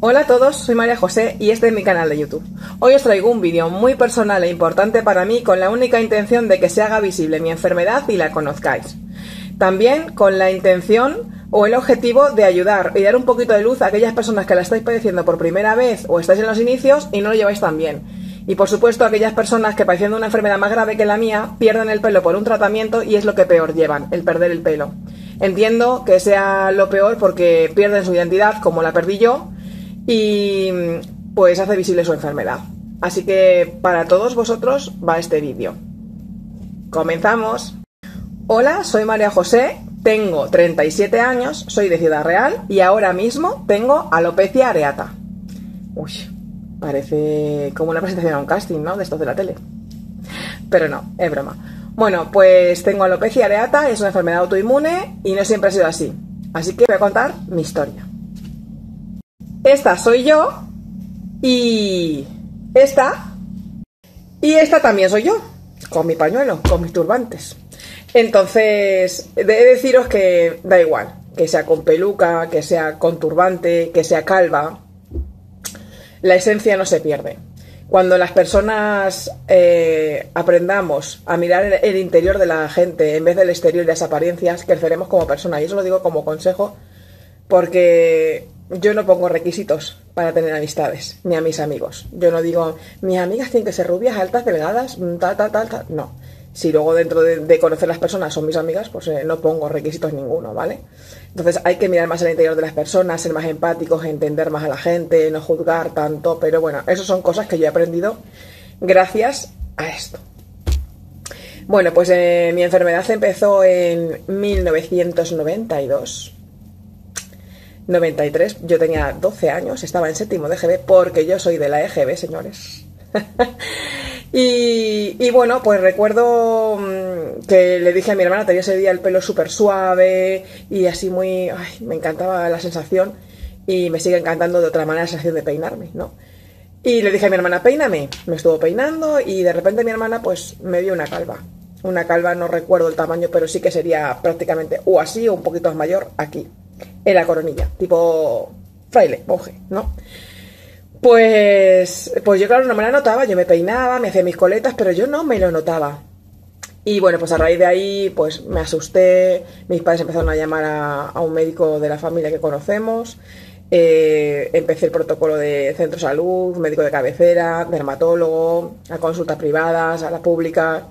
Hola a todos, soy María José y este es mi canal de YouTube. Hoy os traigo un vídeo muy personal e importante para mí con la única intención de que se haga visible mi enfermedad y la conozcáis. También con la intención o el objetivo de ayudar y dar un poquito de luz a aquellas personas que la estáis padeciendo por primera vez o estáis en los inicios y no lo lleváis tan bien. Y por supuesto aquellas personas que padeciendo una enfermedad más grave que la mía pierden el pelo por un tratamiento y es lo que peor llevan, el perder el pelo. Entiendo que sea lo peor porque pierden su identidad como la perdí yo y pues hace visible su enfermedad. Así que para todos vosotros va este vídeo. Comenzamos. Hola, soy María José, tengo 37 años, soy de Ciudad Real y ahora mismo tengo alopecia areata. Uy, parece como una presentación a un casting, ¿no? De estos de la tele. Pero no, es broma. Bueno, pues tengo alopecia areata, es una enfermedad autoinmune y no siempre ha sido así. Así que voy a contar mi historia. Esta soy yo y esta y esta también soy yo, con mi pañuelo, con mis turbantes. Entonces, de deciros que da igual, que sea con peluca, que sea con turbante, que sea calva, la esencia no se pierde. Cuando las personas eh, aprendamos a mirar el interior de la gente en vez del exterior y las apariencias, creceremos como persona. Y eso lo digo como consejo porque yo no pongo requisitos para tener amistades, ni a mis amigos. Yo no digo, mis amigas tienen que ser rubias, altas, delgadas, tal, tal, tal, tal. No. Si luego dentro de, conocer las personas son mis amigas, pues eh, no pongo requisitos ninguno, ¿vale? Entonces hay que mirar más al interior de las personas, ser más empáticos, entender más a la gente, no juzgar tanto, pero bueno, eso son cosas que yo he aprendido gracias a esto. Bueno, pues eh, mi enfermedad empezó en 1992 93, yo tenía 12 años, estaba en séptimo de EGB porque yo soy de la EGB, señores. y, bueno, pues recuerdo mm, que le dije a mi hermana, tenía ese día el pelo súper suave y así muy... Ay, me encantaba la sensación y me sigue encantando de otra manera la sensación de peinarme, ¿no? Y le dije a mi hermana, peíname. Me estuvo peinando y de repente mi hermana pues me dio una calva. Una calva, no recuerdo el tamaño, pero sí que sería prácticamente o así o un poquito más mayor aquí en la coronilla, tipo fraile, monje, ¿no? Pues, pues yo claro no me la notaba, yo me peinaba, me hacía mis coletas, pero yo no me lo notaba. Y bueno, pues a raíz de ahí, pues me asusté, mis padres empezaron a llamar a, un médico de la familia que conocemos, eh, empecé el protocolo de centro salud, médico de cabecera, dermatólogo, a consultas privadas, a la pública,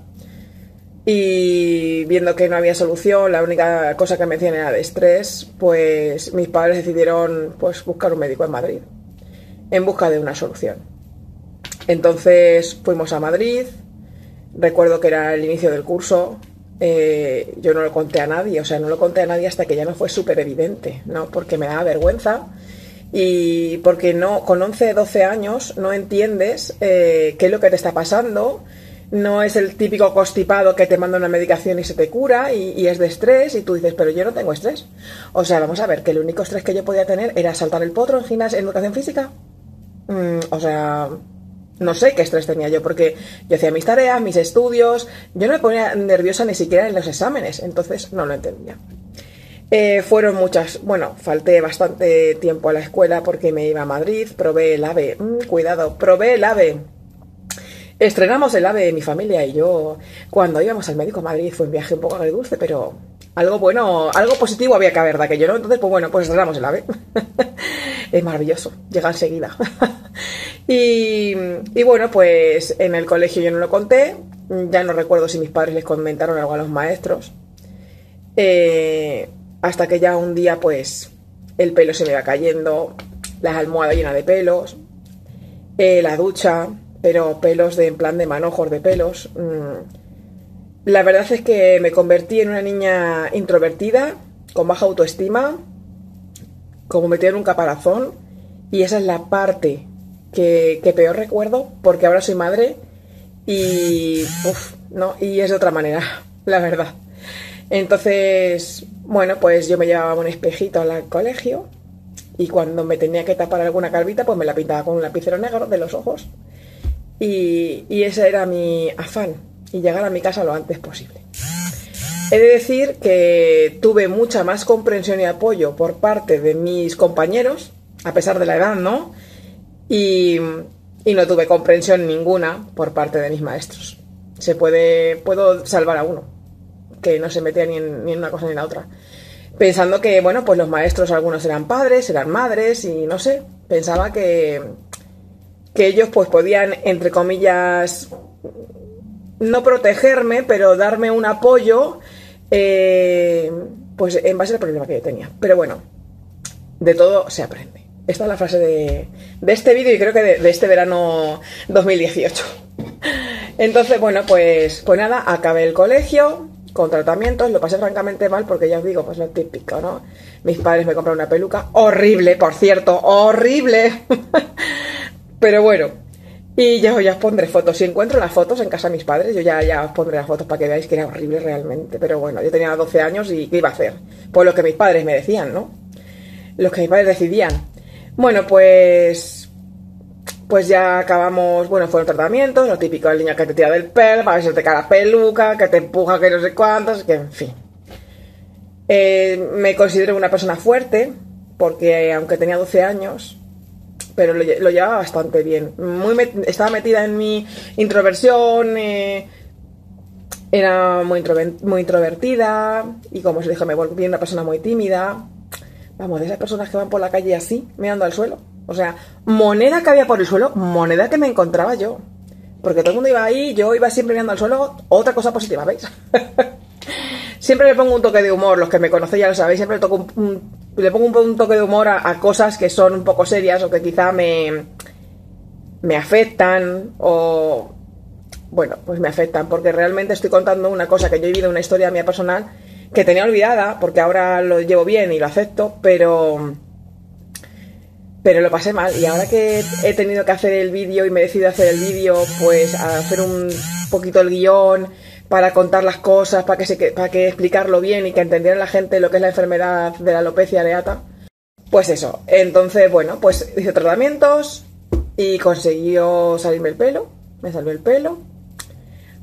y viendo que no había solución, la única cosa que me decían era de estrés, pues mis padres decidieron pues, buscar un médico en Madrid, en busca de una solución. Entonces fuimos a Madrid, recuerdo que era el inicio del curso, eh, yo no lo conté a nadie, o sea, no lo conté a nadie hasta que ya no fue súper evidente, ¿no? Porque me daba vergüenza y porque no, con 11, 12 años no entiendes eh, qué es lo que te está pasando, no es el típico constipado que te manda una medicación y se te cura y, es de estrés y tú dices, pero yo no tengo estrés. O sea, vamos a ver, que el único estrés que yo podía tener era saltar el potro en gimnasia, en educación física. Mm, o sea, no sé qué estrés tenía yo, porque yo hacía mis tareas, mis estudios, yo no me ponía nerviosa ni siquiera en los exámenes, entonces no lo entendía. Eh, fueron muchas, bueno, falté bastante tiempo a la escuela porque me iba a Madrid, probé el AVE, mm, cuidado, probé el AVE Estrenamos el AVE mi familia y yo, cuando íbamos al médico Madrid, fue un viaje un poco agridulce, pero algo bueno, algo positivo había que haber de aquello, ¿no? Entonces, pues bueno, pues estrenamos el AVE. es maravilloso, llega enseguida. y, bueno, pues en el colegio yo no lo conté, ya no recuerdo si mis padres les comentaron algo a los maestros. Eh, hasta que ya un día, pues, el pelo se me iba cayendo, las almohadas llenas de pelos, eh, la ducha, pero pelos de en plan de manojos de pelos. Mm. La verdad es que me convertí en una niña introvertida, con baja autoestima, como metida en un caparazón, y esa es la parte que, peor recuerdo, porque ahora soy madre y, no, y es de otra manera, la verdad. Entonces, bueno, pues yo me llevaba un espejito al colegio y cuando me tenía que tapar alguna calvita, pues me la pintaba con un lapicero negro de los ojos y, ese era mi afán, y llegar a mi casa lo antes posible. He de decir que tuve mucha más comprensión y apoyo por parte de mis compañeros, a pesar de la edad, ¿no? Y, no tuve comprensión ninguna por parte de mis maestros. Se puede, puedo salvar a uno, que no se metía ni ni en una cosa ni en la otra. Pensando que, bueno, pues los maestros algunos eran padres, eran madres y no sé, pensaba que, que ellos pues podían, entre comillas, no protegerme, pero darme un apoyo, eh, pues en base al problema que yo tenía. Pero bueno, de todo se aprende. Esta es la frase de, de este vídeo y creo que de, este verano 2018. Entonces, bueno, pues, pues nada, acabé el colegio con tratamientos, lo pasé francamente mal porque ya os digo, pues lo típico, ¿no? Mis padres me compraron una peluca horrible, por cierto, horrible. Pero bueno, y ya, os pondré fotos. Si encuentro las fotos en casa de mis padres, yo ya, ya os pondré las fotos para que veáis que era horrible realmente. Pero bueno, yo tenía 12 años y ¿qué iba a hacer? Pues lo que mis padres me decían, ¿no? Los que mis padres decidían. Bueno, pues. Pues ya acabamos, bueno, fueron tratamientos, lo típico del niño que te tira del pelo, para ver si te cae la peluca, que te empuja, que no sé cuántos, que en fin. Eh, me considero una persona fuerte, porque aunque tenía 12 años, pero lo, llevaba bastante bien. Muy estaba metida en mi introversión, eh, era muy, muy introvertida y como se dijo, me volví una persona muy tímida. Vamos, de esas personas que van por la calle así, mirando al suelo. O sea, moneda que había por el suelo, moneda que me encontraba yo. Porque todo el mundo iba ahí, yo iba siempre mirando al suelo. Otra cosa positiva, ¿veis? siempre le pongo un toque de humor, los que me conocen ya lo sabéis, siempre le toco un le pongo un, toque de humor a, cosas que son un poco serias o que quizá me, me afectan o... Bueno, pues me afectan porque realmente estoy contando una cosa que yo he vivido, una historia mía personal que tenía olvidada porque ahora lo llevo bien y lo acepto, pero pero lo pasé mal. Y ahora que he tenido que hacer el vídeo y me he decidido hacer el vídeo, pues a hacer un poquito el guion, para contar las cosas, para que, se, para que explicarlo bien y que entendieran la gente lo que es la enfermedad de la alopecia areata. Pues eso, entonces, bueno, pues hice tratamientos y consiguió salirme el pelo, me salió el pelo.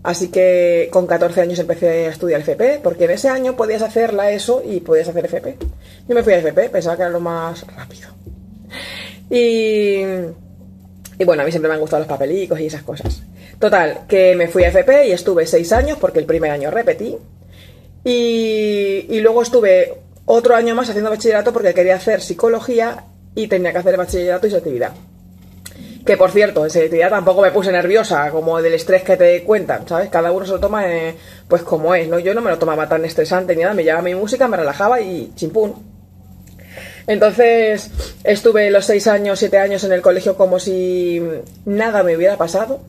Así que con 14 años empecé a estudiar FP, porque en ese año podías hacer la ESO y podías hacer FP. Yo me fui a FP, pensaba que era lo más rápido. Y, y bueno, a mí siempre me han gustado los papelicos y esas cosas. Total, que me fui a FP y estuve seis años, porque el primer año repetí. Y, luego estuve otro año más haciendo bachillerato porque quería hacer psicología y tenía que hacer bachillerato y selectividad. Que por cierto, en selectividad tampoco me puse nerviosa, como del estrés que te cuentan, ¿sabes? Cada uno se lo toma eh, pues como es, ¿no? Yo no me lo tomaba tan estresante ni nada, me llevaba mi música, me relajaba y chimpún. Entonces estuve los seis años, siete años en el colegio como si nada me hubiera pasado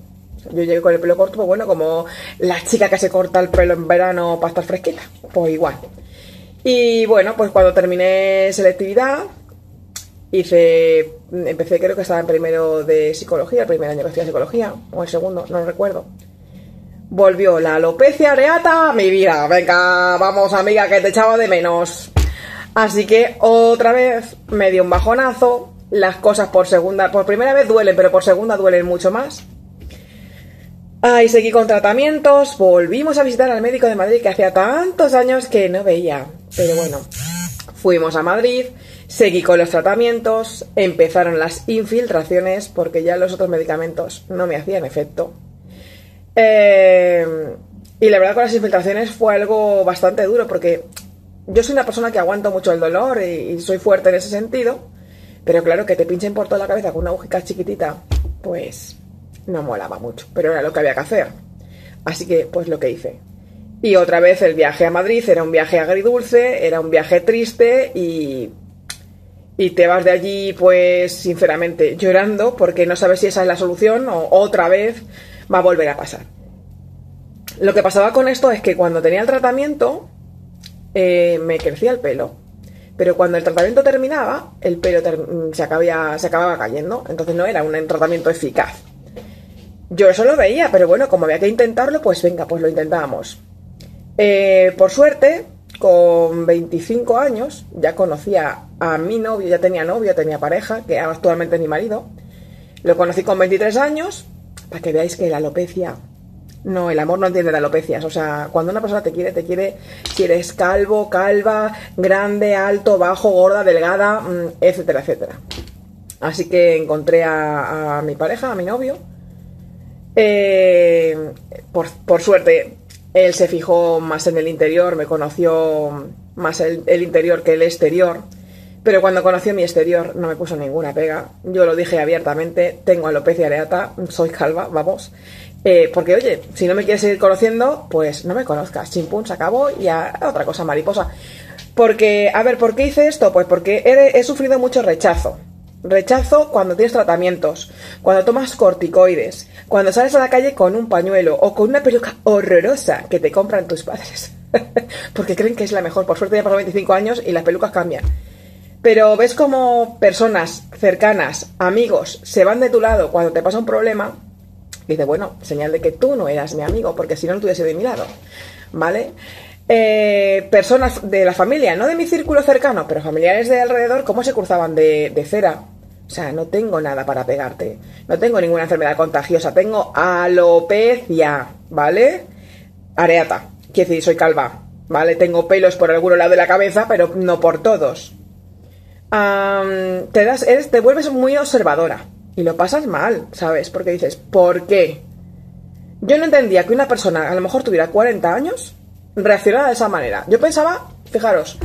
yo llegué con el pelo corto, pues bueno, como la chica que se corta el pelo en verano para estar fresquita, pues igual. Y bueno, pues cuando terminé selectividad, hice, empecé creo que estaba en primero de psicología, el primer año que estudié psicología, o el segundo, no lo recuerdo. Volvió la alopecia areata mi vida. Venga, vamos amiga, que te echaba de menos. Así que otra vez me dio un bajonazo. Las cosas por segunda, por primera vez duelen, pero por segunda duelen mucho más. Ahí seguí con tratamientos, volvimos a visitar al médico de Madrid que hacía tantos años que no veía. Pero bueno, fuimos a Madrid, seguí con los tratamientos, empezaron las infiltraciones porque ya los otros medicamentos no me hacían efecto. Eh, y la verdad con las infiltraciones fue algo bastante duro porque yo soy una persona que aguanto mucho el dolor y, soy fuerte en ese sentido. Pero claro, que te pinchen por toda la cabeza con una agujita chiquitita, pues no molaba mucho, pero era lo que había que hacer. Así que, pues lo que hice. Y otra vez el viaje a Madrid era un viaje agridulce, era un viaje triste y, y te vas de allí, pues sinceramente, llorando porque no sabes si esa es la solución o otra vez va a volver a pasar. Lo que pasaba con esto es que cuando tenía el tratamiento eh, me crecía el pelo. Pero cuando el tratamiento terminaba, el pelo se, se acababa cayendo. Entonces no era un tratamiento eficaz. Yo eso lo veía, pero bueno, como había que intentarlo, pues venga, pues lo intentábamos. Eh, por suerte, con 25 años, ya conocía a mi novio, ya tenía novio, tenía pareja, que actualmente es mi marido. Lo conocí con 23 años, para que veáis que la alopecia No, el amor no entiende de alopecias. O sea, cuando una persona te quiere, te quiere si eres calvo, calva, grande, alto, bajo, gorda, delgada, mm, etcétera, etcétera. Así que encontré a, mi pareja, a mi novio. Eh, por, suerte, él se fijó más en el interior, me conoció más el interior que el exterior. Pero cuando conoció mi exterior no me puso ninguna pega. Yo lo dije abiertamente, tengo alopecia areata, soy calva, vamos. Eh, porque oye, si no me quieres seguir conociendo, pues no me conozcas. Chimpún, se acabó y a otra cosa mariposa. Porque, a ver, ¿por qué hice esto? Pues porque he sufrido mucho rechazo. Rechazo cuando tienes tratamientos, cuando tomas corticoides, cuando sales a la calle con un pañuelo o con una peluca horrorosa que te compran tus padres. porque creen que es la mejor. Por suerte ya pasado 25 años y las pelucas cambian. Pero ves como personas cercanas, amigos, se van de tu lado cuando te pasa un problema, y dices, bueno, señal de que tú no eras mi amigo, porque si no, no tuviese de mi lado. ¿Vale? Eh, personas de la familia, no de mi círculo cercano, pero familiares de alrededor, ¿cómo se cruzaban de cera? O sea, no tengo nada para pegarte. No tengo ninguna enfermedad contagiosa. Tengo alopecia, ¿vale? Areata. Quiere decir, soy calva, ¿vale? Tengo pelos por algún lado de la cabeza, pero no por todos te, das, te vuelves muy observadora y lo pasas mal, ¿sabes? Porque dices, ¿por qué? Yo no entendía que una persona, a lo mejor tuviera 40 años, reaccionara de esa manera. Yo pensaba, fijaros,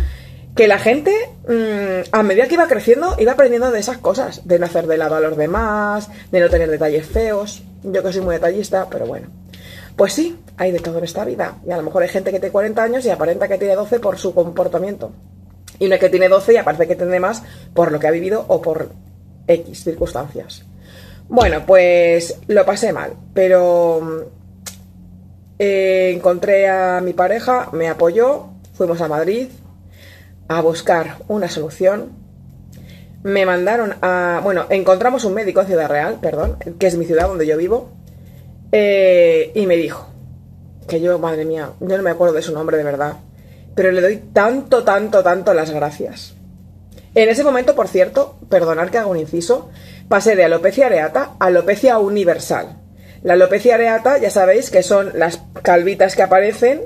que la gente, mm, a medida que iba creciendo, iba aprendiendo de esas cosas, de no hacer de lado a los demás, de no tener detalles feos. Yo que soy muy detallista, pero bueno. Pues sí, hay de todo en esta vida. Y a lo mejor hay gente que tiene 40 años y aparenta que tiene 12 por su comportamiento. Y una que tiene 12 y aparece que tiene más por lo que ha vivido o por X circunstancias. Bueno, pues lo pasé mal, pero eh, encontré a mi pareja, me apoyó, fuimos a Madrid a buscar una solución. Me mandaron a... Bueno, encontramos un médico en Ciudad Real, perdón, que es mi ciudad donde yo vivo, eh, y me dijo que yo, madre mía, yo no me acuerdo de su nombre de verdad, pero le doy tanto, tanto, tanto las gracias. En ese momento, por cierto, perdonar que haga un inciso, pasé de alopecia areata a alopecia universal. La alopecia areata, ya sabéis que son las calvitas que aparecen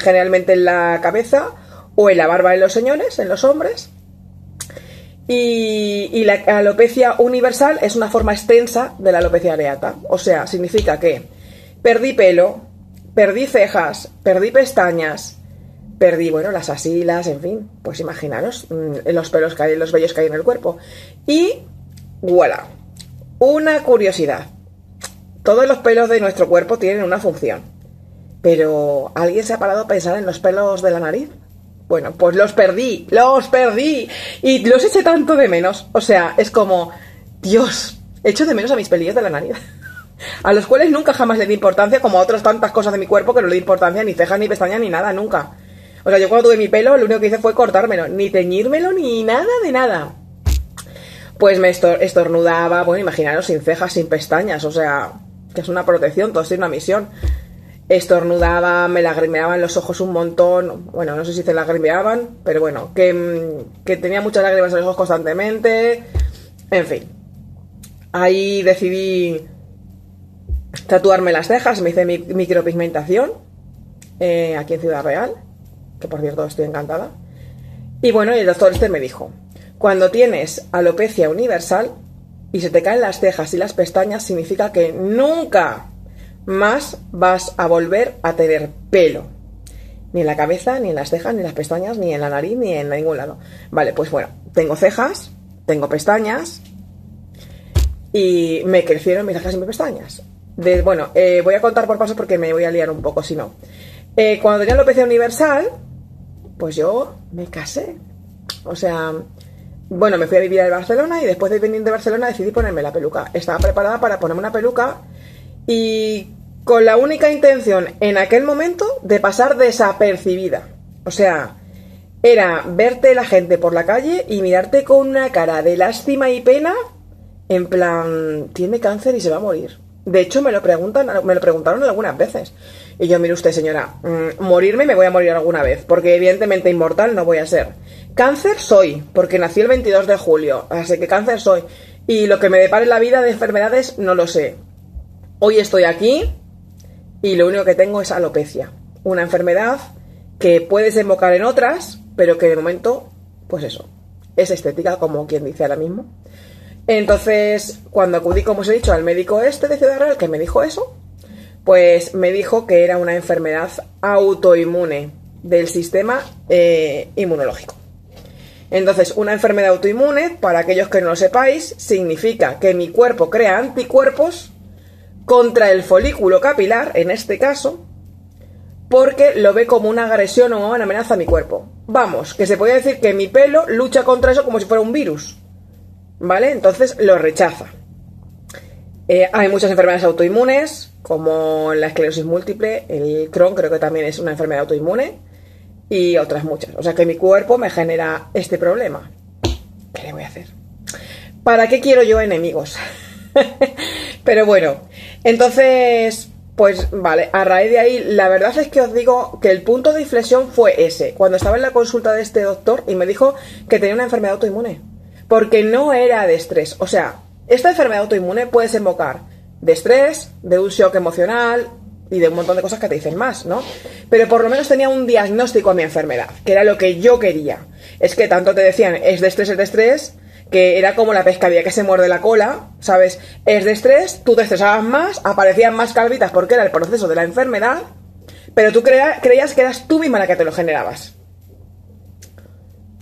generalmente en la cabeza o en la barba de los señores, en los hombres. Y, y, la alopecia universal es una forma extensa de la alopecia areata. O sea, significa que perdí pelo, perdí cejas, perdí pestañas, perdí, bueno, las asilas, en fin, pues imaginaros mm, los pelos que hay, los vellos que hay en el cuerpo. Y, voilà, una curiosidad. Todos los pelos de nuestro cuerpo tienen una función. Pero, ¿alguien se ha parado a pensar en los pelos de la nariz? Bueno, pues los perdí, los perdí. Y los eché tanto de menos. O sea, es como, Dios, echo de menos a mis pelillos de la nariz. a los cuales nunca jamás le di importancia, como a otras tantas cosas de mi cuerpo que no le di importancia, ni cejas, ni pestañas, ni nada, nunca. O sea, yo cuando tuve mi pelo, lo único que hice fue cortármelo, ni teñírmelo, ni nada de nada. Pues me estornudaba, bueno, imaginaros, sin cejas, sin pestañas, o sea, que es una protección, todo es una misión. Estornudaba, me lagrimeaban los ojos un montón, bueno, no sé si se lagrimeaban, pero bueno, que, que tenía muchas lágrimas en los ojos constantemente, en fin. Ahí decidí tatuarme las cejas, me hice mi micropigmentación eh, aquí en Ciudad Real que por cierto estoy encantada. Y bueno, el doctor este me dijo, cuando tienes alopecia universal y se te caen las cejas y las pestañas, significa que nunca más vas a volver a tener pelo. Ni en la cabeza, ni en las cejas, ni en las pestañas, ni en la nariz, ni en ningún lado. Vale, pues bueno, tengo cejas, tengo pestañas y me crecieron mis cejas y mis pestañas. De, bueno, eh, voy a contar por pasos porque me voy a liar un poco, si no. Eh, cuando tenía alopecia universal, pues yo me casé. O sea, bueno, me fui a vivir a Barcelona y después de venir de Barcelona decidí ponerme la peluca. Estaba preparada para ponerme una peluca y con la única intención en aquel momento de pasar desapercibida. O sea, era verte la gente por la calle y mirarte con una cara de lástima y pena en plan, tiene cáncer y se va a morir. De hecho, me lo preguntan, me lo preguntaron algunas veces. Y yo, mire usted, señora, mm, morirme me voy a morir alguna vez, porque evidentemente inmortal no voy a ser. Cáncer soy, porque nací el 22 de julio, así que cáncer soy. Y lo que me depare la vida de enfermedades no lo sé. Hoy estoy aquí y lo único que tengo es alopecia. Una enfermedad que puede desembocar en otras, pero que de momento, pues eso, es estética, como quien dice ahora mismo. Entonces, cuando acudí, como os he dicho, al médico este de Ciudad Real que me dijo eso, pues me dijo que era una enfermedad autoinmune del sistema eh, inmunológico. Entonces, una enfermedad autoinmune, para aquellos que no lo sepáis, significa que mi cuerpo crea anticuerpos contra el folículo capilar, en este caso, porque lo ve como una agresión o una amenaza a mi cuerpo. Vamos, que se podría decir que mi pelo lucha contra eso como si fuera un virus. ¿Vale? Entonces lo rechaza. Eh, hay muchas enfermedades autoinmunes, como la esclerosis múltiple, el Crohn creo que también es una enfermedad autoinmune, y otras muchas. O sea que mi cuerpo me genera este problema. ¿Qué le voy a hacer? ¿Para qué quiero yo enemigos? Pero bueno, entonces, pues vale, a raíz de ahí, la verdad es que os digo que el punto de inflexión fue ese, cuando estaba en la consulta de este doctor y me dijo que tenía una enfermedad autoinmune, porque no era de estrés. O sea, esta enfermedad autoinmune puede desembocar de estrés, de un shock emocional y de un montón de cosas que te dicen más, ¿no? Pero por lo menos tenía un diagnóstico a mi enfermedad, que era lo que yo quería. Es que tanto te decían, es de estrés, es de estrés, que era como la pescadilla que se muerde la cola, ¿sabes? Es de estrés, tú te estresabas más, aparecían más calvitas porque era el proceso de la enfermedad, pero tú creías que eras tú misma la que te lo generabas.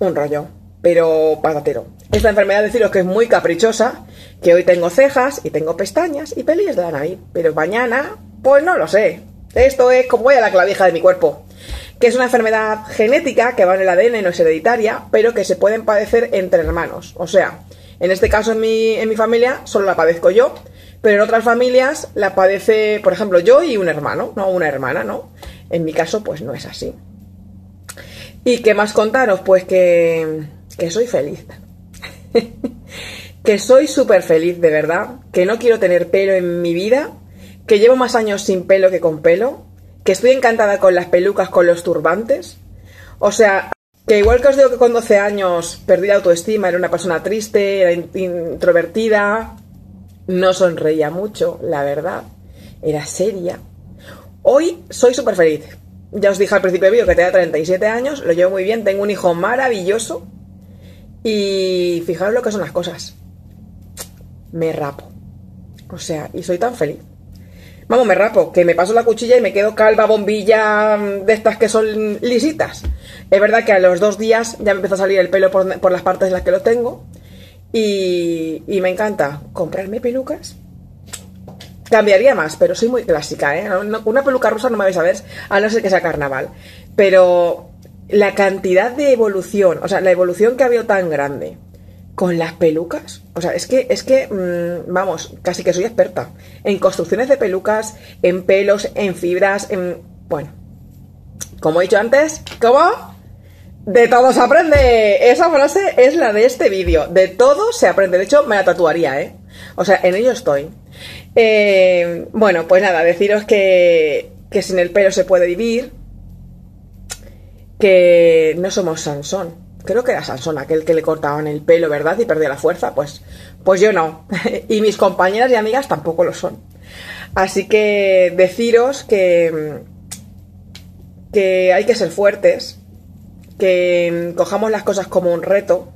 Un rollo, pero patatero. Esta enfermedad, deciros que es muy caprichosa, que hoy tengo cejas y tengo pestañas y pelillos de la nariz, pero mañana, pues no lo sé. Esto es como voy a la clavija de mi cuerpo que es una enfermedad genética que va en el ADN, no es hereditaria, pero que se pueden padecer entre hermanos. O sea, en este caso en mi, en mi familia solo la padezco yo, pero en otras familias la padece, por ejemplo, yo y un hermano, no una hermana, ¿no? En mi caso, pues no es así. ¿Y qué más contaros? Pues que, que soy feliz. que soy súper feliz, de verdad. Que no quiero tener pelo en mi vida. Que llevo más años sin pelo que con pelo que estoy encantada con las pelucas, con los turbantes. O sea, que igual que os digo que con 12 años perdí la autoestima, era una persona triste, era introvertida, no sonreía mucho, la verdad, era seria. Hoy soy súper feliz. Ya os dije al principio del vídeo que tenía 37 años, lo llevo muy bien, tengo un hijo maravilloso y fijaros lo que son las cosas. Me rapo. O sea, y soy tan feliz. Vamos, me rapo, que me paso la cuchilla y me quedo calva, bombilla, mm, de estas que son lisitas. Es verdad que a los dos días ya me empieza a salir el pelo por, las partes en las que lo tengo. Y, me encanta comprarme pelucas. Cambiaría más, pero soy muy clásica, ¿eh? una peluca rosa no me vais a ver, a no ser que sea carnaval. Pero la cantidad de evolución, o sea, la evolución que ha habido tan grande con las pelucas. O sea, es que, es que, mm, vamos, casi que soy experta en construcciones de pelucas, en pelos, en fibras, en... Bueno, como he dicho antes, ¿cómo? De todo se aprende. Esa frase es la de este vídeo. De todo se aprende. De hecho, me la tatuaría, ¿eh? O sea, en ello estoy. Eh, bueno, pues nada, deciros que, que sin el pelo se puede vivir. Que no somos Sansón creo que era Sansón aquel que le cortaban el pelo, ¿verdad? Y perdía la fuerza, pues, pues yo no. y mis compañeras y amigas tampoco lo son. Así que deciros que, que hay que ser fuertes, que cojamos las cosas como un reto.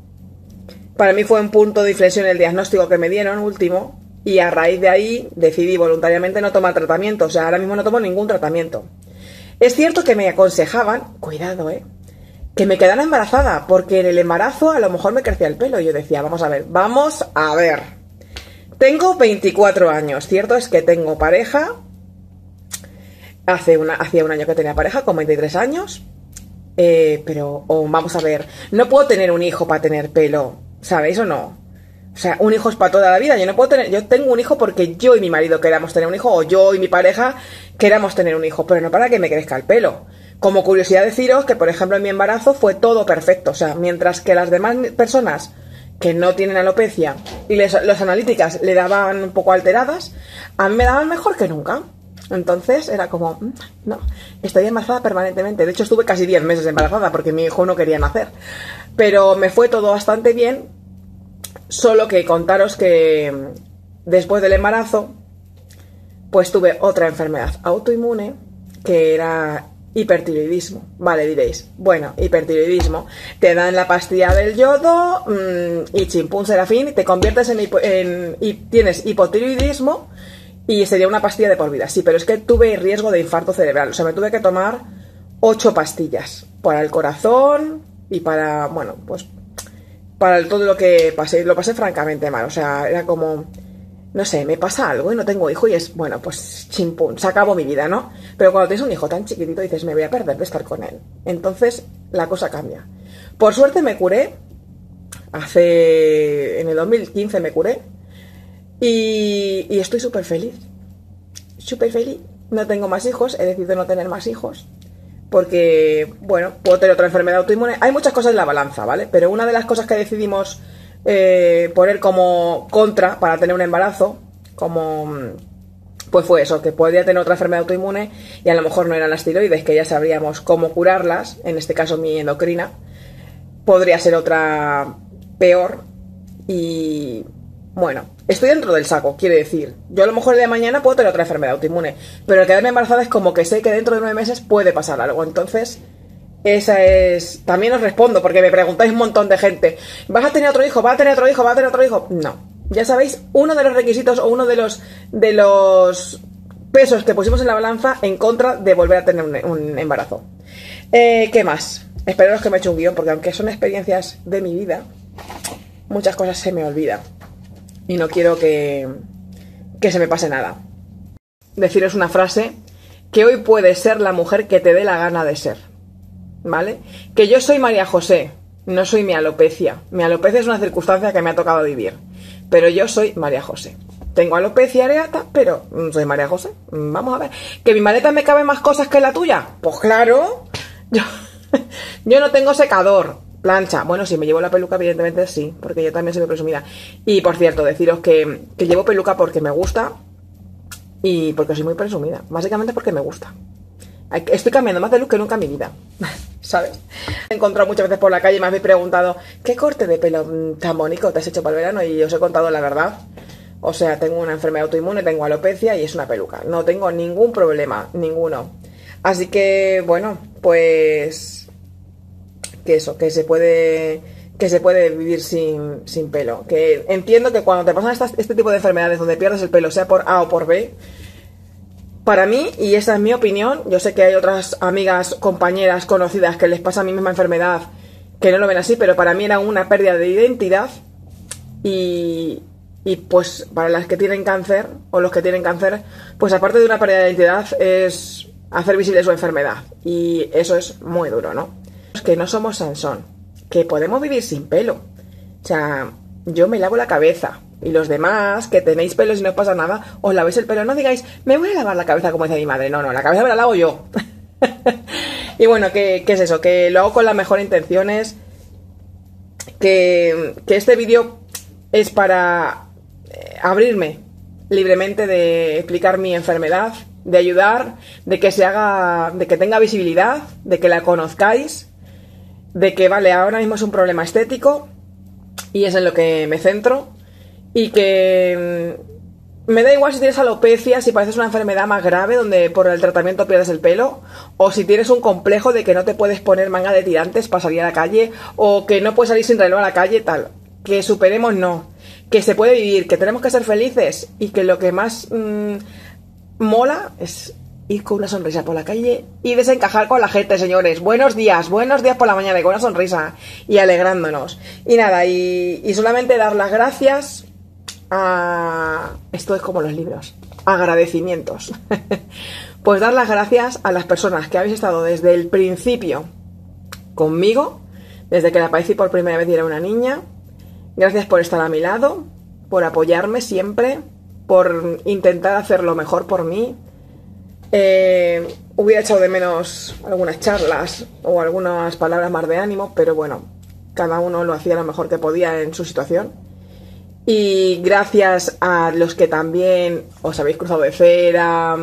Para mí fue un punto de inflexión el diagnóstico que me dieron último y a raíz de ahí decidí voluntariamente no tomar tratamiento. O sea, ahora mismo no tomo ningún tratamiento. Es cierto que me aconsejaban, cuidado, eh, que me quedara embarazada, porque en el embarazo a lo mejor me crecía el pelo. Y yo decía, vamos a ver, vamos a ver. Tengo 24 años, cierto es que tengo pareja. Hace una, hacía un año que tenía pareja, con 23 años. Eh, pero, vamos a ver, no puedo tener un hijo para tener pelo, ¿sabéis o no? O sea, un hijo es para toda la vida. Yo no puedo tener, yo tengo un hijo porque yo y mi marido queramos tener un hijo, o yo y mi pareja queramos tener un hijo, pero no para que me crezca el pelo. Como curiosidad deciros que, por ejemplo, en mi embarazo fue todo perfecto. O sea, mientras que las demás personas que no tienen alopecia y las analíticas le daban un poco alteradas, a mí me daban mejor que nunca. Entonces era como, mm, no, estoy embarazada permanentemente. De hecho, estuve casi 10 meses embarazada porque mi hijo no quería nacer. Pero me fue todo bastante bien, solo que contaros que después del embarazo pues tuve otra enfermedad autoinmune que era hipertiroidismo. Vale, diréis, bueno, hipertiroidismo. Te dan la pastilla del yodo mm, y chimpún serafín te conviertes en, en, y tienes hipotiroidismo y sería una pastilla de por vida. Sí, pero es que tuve riesgo de infarto cerebral. O sea, me tuve que tomar ocho pastillas para el corazón y para, bueno, pues para todo lo que pasé. Lo pasé francamente mal. O sea, era como, no sé, me pasa algo y no tengo hijo y es, bueno, pues chimpún, se acabó mi vida, ¿no? Pero cuando tienes un hijo tan chiquitito dices, me voy a perder de estar con él. Entonces la cosa cambia. Por suerte me curé. Hace, en el 2015 me curé y, estoy súper feliz. Súper feliz. No tengo más hijos, he decidido no tener más hijos. Porque, bueno, puedo tener otra enfermedad autoinmune. Hay muchas cosas en la balanza, ¿vale? Pero una de las cosas que decidimos eh, poner como contra para tener un embarazo, como pues fue eso, que podría tener otra enfermedad autoinmune y a lo mejor no eran las tiroides, que ya sabríamos cómo curarlas, en este caso mi endocrina, podría ser otra peor y bueno, estoy dentro del saco, quiere decir. Yo a lo mejor el de mañana puedo tener otra enfermedad autoinmune, pero el quedarme embarazada es como que sé que dentro de nueve meses puede pasar algo. Entonces, esa es. También os respondo, porque me preguntáis un montón de gente. ¿Vas a tener otro hijo? ¿Vas a tener otro hijo? ¿Vas a tener otro hijo? No. Ya sabéis, uno de los requisitos o uno de los de los pesos que pusimos en la balanza en contra de volver a tener un, embarazo. Eh, ¿Qué más? Espero que me he hecho un guion, porque aunque son experiencias de mi vida, muchas cosas se me olvidan y no quiero que, que se me pase nada. Deciros una frase que hoy puede ser la mujer que te dé la gana de ser. ¿Vale? Que yo soy María José, no soy mi alopecia. Mi alopecia es una circunstancia que me ha tocado vivir. Pero yo soy María José. Tengo alopecia areata, pero soy María José. Vamos a ver. ¿Que mi maleta me cabe más cosas que la tuya? Pues claro. Yo, yo no tengo secador. Plancha. Bueno, si me llevo la peluca, evidentemente sí, porque yo también soy presumida. Y por cierto, deciros que, llevo peluca porque me gusta y porque soy muy presumida. Básicamente porque me gusta. Estoy cambiando más de look que nunca en mi vida. ¿Sabes? he encontrado muchas veces por la calle y me habéis preguntado ¿qué corte de pelo tan bonito te has hecho para el verano? Y os he contado la verdad. O sea, tengo una enfermedad autoinmune, tengo alopecia y es una peluca. No tengo ningún problema, ninguno. Así que, bueno, pues que eso, que se puede que se puede vivir sin, pelo. Que entiendo que cuando te pasan este tipo de enfermedades donde pierdes el pelo, sea por A o por B, para mí, y esa es mi opinión, yo sé que hay otras amigas, compañeras, conocidas que les pasa mi misma enfermedad que no lo ven así, pero para mí era una pérdida de identidad y, y pues para las que tienen cáncer o los que tienen cáncer, pues aparte de una pérdida de identidad es hacer visible su enfermedad y eso es muy duro, ¿no? que no somos Sansón, que podemos vivir sin pelo. O sea, yo me lavo la cabeza. Y los demás, que tenéis pelos y no os pasa nada, os lavéis el pelo. No digáis, me voy a lavar la cabeza como dice mi madre. No, no, la cabeza me la lavo yo. y bueno, ¿qué, es eso? Que lo hago con las mejores intenciones. Que, que este vídeo es para eh, abrirme libremente de explicar mi enfermedad, de ayudar, de que se haga, de que tenga visibilidad, de que la conozcáis de que, vale, ahora mismo es un problema estético y es en lo que me centro y que mm, me da igual si tienes alopecia, si pareces una enfermedad más grave donde por el tratamiento pierdes el pelo, o si tienes un complejo de que no te puedes poner manga de tirantes para salir a la calle, o que no puedes salir sin reloj a la calle, tal. Que superemos, no. Que se puede vivir, que tenemos que ser felices y que lo que más mm, mola es ir con una sonrisa por la calle y desencajar con la gente, señores. Buenos días, buenos días por la mañana y con una sonrisa y alegrándonos. Y nada, y, y solamente dar las gracias a... Esto es como los libros. Agradecimientos. pues dar las gracias a las personas que habéis estado desde el principio conmigo, desde que la aparecí por primera vez y era una niña. Gracias por estar a mi lado, por apoyarme siempre, por intentar hacer lo mejor por mí, eh, hubiera echado de menos algunas charlas o algunas palabras más de ánimo, pero bueno, cada uno lo hacía lo mejor que podía en su situación. Y gracias a los que también os habéis cruzado de cera,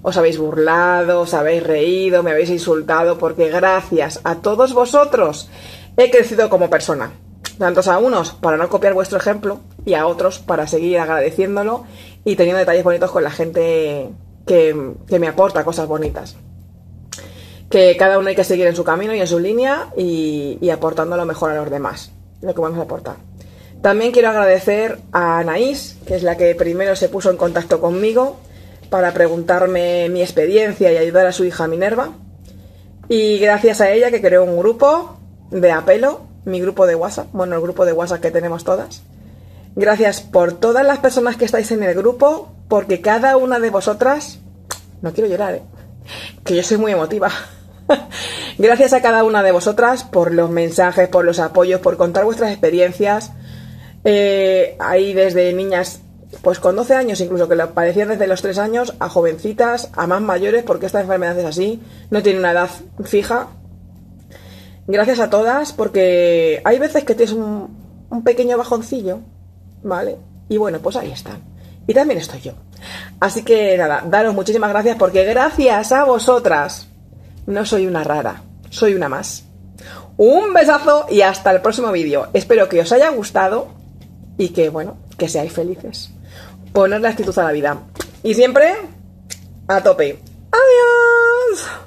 os habéis burlado, os habéis reído, me habéis insultado, porque gracias a todos vosotros he crecido como persona. Tantos a unos para no copiar vuestro ejemplo y a otros para seguir agradeciéndolo y teniendo detalles bonitos con la gente que, que me aporta cosas bonitas. Que cada uno hay que seguir en su camino y en su línea y, aportando lo mejor a los demás, lo que podemos aportar. También quiero agradecer a Anaís, que es la que primero se puso en contacto conmigo para preguntarme mi experiencia y ayudar a su hija Minerva. Y gracias a ella que creó un grupo de apelo, mi grupo de WhatsApp, bueno, el grupo de WhatsApp que tenemos todas. Gracias por todas las personas que estáis en el grupo, porque cada una de vosotras, no quiero llorar, ¿eh? que yo soy muy emotiva. Gracias a cada una de vosotras por los mensajes, por los apoyos, por contar vuestras experiencias. Eh, ahí desde niñas, pues con 12 años, incluso que lo padecían desde los 3 años, a jovencitas, a más mayores, porque esta enfermedad es así, no tiene una edad fija. Gracias a todas, porque hay veces que tienes un, un pequeño bajoncillo, ¿vale? Y bueno, pues ahí están. Y también estoy yo. Así que nada, daros muchísimas gracias porque gracias a vosotras no soy una rara, soy una más. Un besazo y hasta el próximo vídeo. Espero que os haya gustado y que, bueno, que seáis felices. Ponerle actitud a la vida. Y siempre a tope. ¡Adiós!